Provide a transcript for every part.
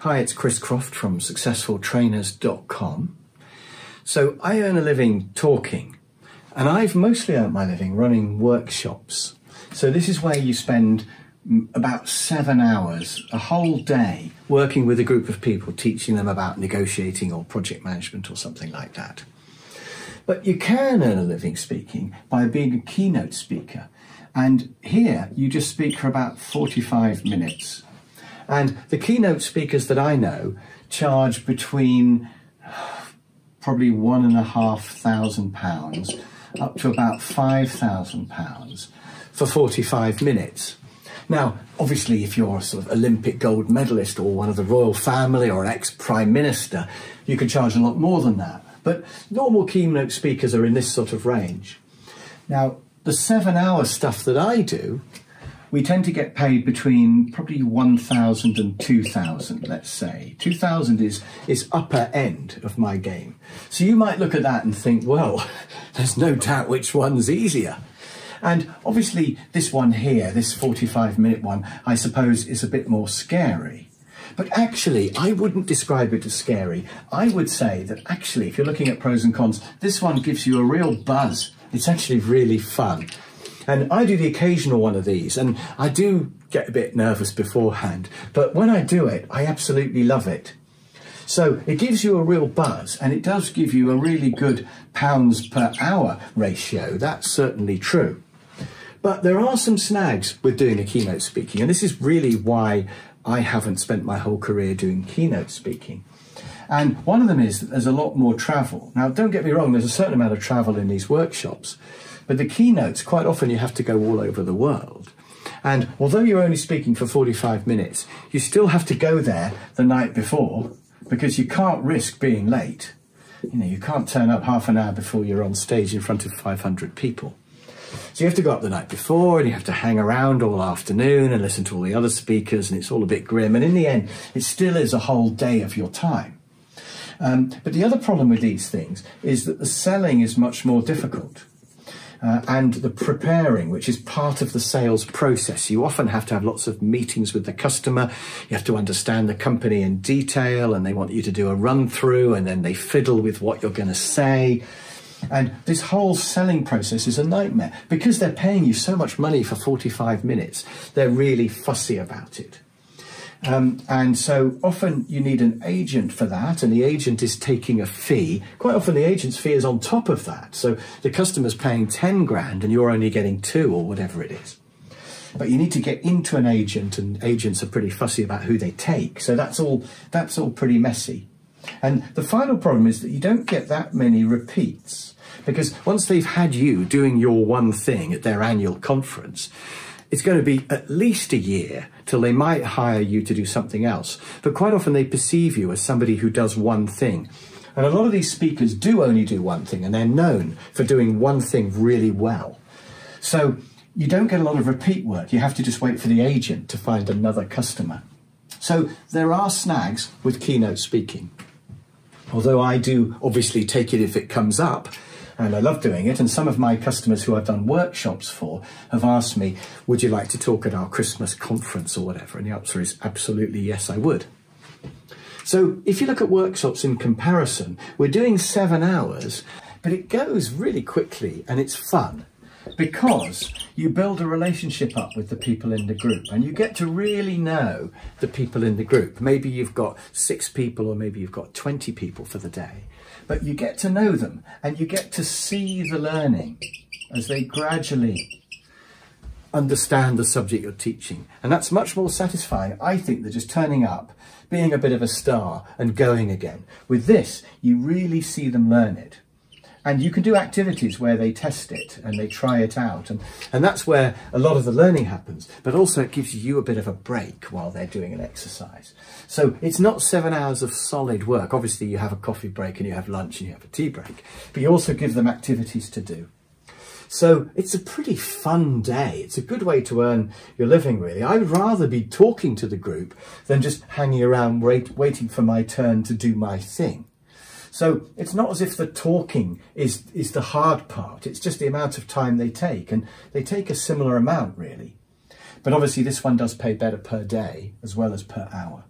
Hi, it's Chris Croft from successfultrainers.com. So I earn a living talking, and I've mostly earned my living running workshops. So this is where you spend about seven hours, a whole day, working with a group of people, teaching them about negotiating or project management or something like that. But you can earn a living speaking by being a keynote speaker. And here you just speak for about 45 minutes. And the keynote speakers that I know charge between probably one and a half thousand pounds up to about five thousand pounds for 45 minutes. Now, obviously, if you're a sort of Olympic gold medalist or one of the royal family or an ex prime minister, you can charge a lot more than that. But normal keynote speakers are in this sort of range. Now, the seven hour stuff that I do, we tend to get paid between probably 1,000 and 2,000, let's say. 2,000 is, is upper end of my game. So you might look at that and think, well, there's no doubt which one's easier. And obviously, this one here, this 45 minute one, I suppose is a bit more scary. But actually, I wouldn't describe it as scary. I would say that actually, if you're looking at pros and cons, this one gives you a real buzz. It's actually really fun. And I do the occasional one of these, and I do get a bit nervous beforehand. But when I do it, I absolutely love it. So it gives you a real buzz, and it does give you a really good pounds per hour ratio. That's certainly true. But there are some snags with doing a keynote speaking, and this is really why I haven't spent my whole career doing keynote speaking. And one of them is that there's a lot more travel. Now, don't get me wrong, there's a certain amount of travel in these workshops, but the keynotes, quite often you have to go all over the world. And although you're only speaking for 45 minutes, you still have to go there the night before because you can't risk being late. You know, you can't turn up half an hour before you're on stage in front of 500 people. So you have to go up the night before and you have to hang around all afternoon and listen to all the other speakers and it's all a bit grim. And in the end, it still is a whole day of your time. Um, but the other problem with these things is that the selling is much more difficult. Uh, and the preparing, which is part of the sales process. You often have to have lots of meetings with the customer. You have to understand the company in detail, and they want you to do a run through, and then they fiddle with what you're going to say. And this whole selling process is a nightmare. Because they're paying you so much money for 45 minutes, they're really fussy about it. Um, and so often you need an agent for that, and the agent is taking a fee. Quite often the agent's fee is on top of that. So the customer's paying 10 grand and you're only getting two or whatever it is. But you need to get into an agent, and agents are pretty fussy about who they take. So that's all, that's all pretty messy. And the final problem is that you don't get that many repeats because once they've had you doing your one thing at their annual conference, it's going to be at least a year till they might hire you to do something else. But quite often they perceive you as somebody who does one thing. And a lot of these speakers do only do one thing and they're known for doing one thing really well. So you don't get a lot of repeat work. You have to just wait for the agent to find another customer. So there are snags with keynote speaking although I do obviously take it if it comes up, and I love doing it. And some of my customers who I've done workshops for have asked me, Would you like to talk at our Christmas conference or whatever? And the answer is absolutely yes, I would. So if you look at workshops in comparison, we're doing seven hours, but it goes really quickly and it's fun because you build a relationship up with the people in the group and you get to really know the people in the group. Maybe you've got six people or maybe you've got 20 people for the day, but you get to know them and you get to see the learning as they gradually understand the subject you're teaching. And that's much more satisfying, I think, than just turning up, being a bit of a star and going again. With this, you really see them learn it and you can do activities where they test it and they try it out and, and that's where a lot of the learning happens but also it gives you a bit of a break while they're doing an exercise so it's not seven hours of solid work obviously you have a coffee break and you have lunch and you have a tea break but you also give them activities to do so it's a pretty fun day. It's a good way to earn your living, really. I would rather be talking to the group than just hanging around wait, waiting for my turn to do my thing. So it's not as if the talking is, is the hard part. It's just the amount of time they take. And they take a similar amount, really. But obviously this one does pay better per day as well as per hour.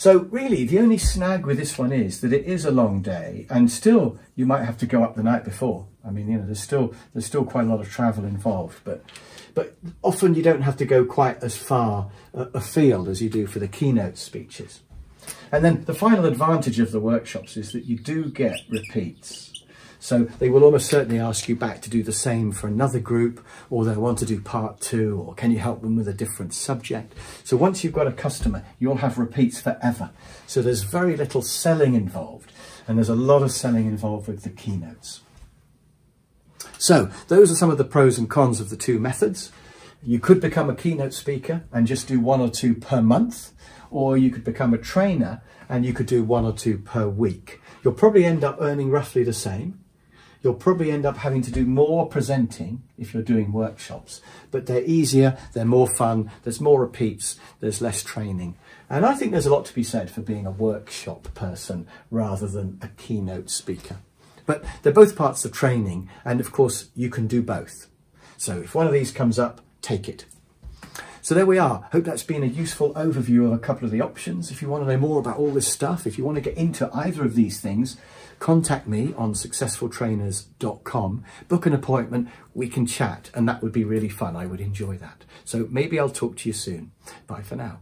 So really the only snag with this one is that it is a long day and still you might have to go up the night before. I mean, you know, there's still there's still quite a lot of travel involved, but but often you don't have to go quite as far a afield as you do for the keynote speeches. And then the final advantage of the workshops is that you do get repeats. So they will almost certainly ask you back to do the same for another group, or they'll want to do part two, or can you help them with a different subject? So once you've got a customer, you'll have repeats forever. So there's very little selling involved, and there's a lot of selling involved with the keynotes. So those are some of the pros and cons of the two methods. You could become a keynote speaker and just do one or two per month, or you could become a trainer and you could do one or two per week. You'll probably end up earning roughly the same. You'll probably end up having to do more presenting if you're doing workshops, but they're easier, they're more fun, there's more repeats, there's less training. And I think there's a lot to be said for being a workshop person rather than a keynote speaker. But they're both parts of training, and of course, you can do both. So if one of these comes up, take it. So there we are. Hope that's been a useful overview of a couple of the options. If you want to know more about all this stuff, if you want to get into either of these things, contact me on successfultrainers.com, book an appointment, we can chat, and that would be really fun. I would enjoy that. So maybe I'll talk to you soon. Bye for now.